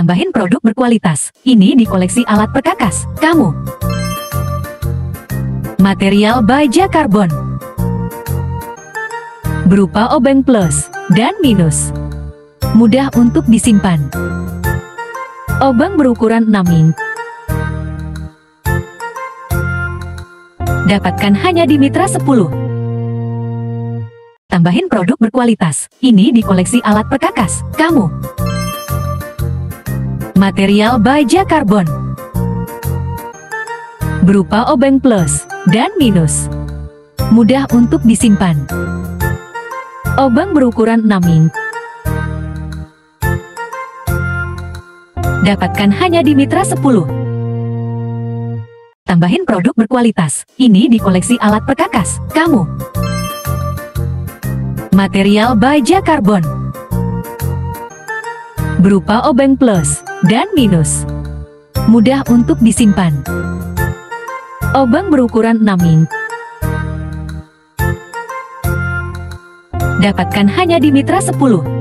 Tambahin produk berkualitas. Ini di koleksi alat perkakas. Kamu. Material baja karbon. Berupa obeng plus dan minus. Mudah untuk disimpan. Obeng berukuran 6 in. Dapatkan hanya di Mitra 10. Tambahin produk berkualitas. Ini di koleksi alat perkakas. Kamu. Material baja karbon. Berupa obeng plus dan minus. Mudah untuk disimpan. Obeng berukuran 6 in. Dapatkan hanya di Mitra 10. Tambahin produk berkualitas. Ini di koleksi alat perkakas. Kamu. Material baja karbon. Berupa obeng plus dan minus. Mudah untuk disimpan. Obeng berukuran 6 in. Dapatkan hanya di Mitra 10.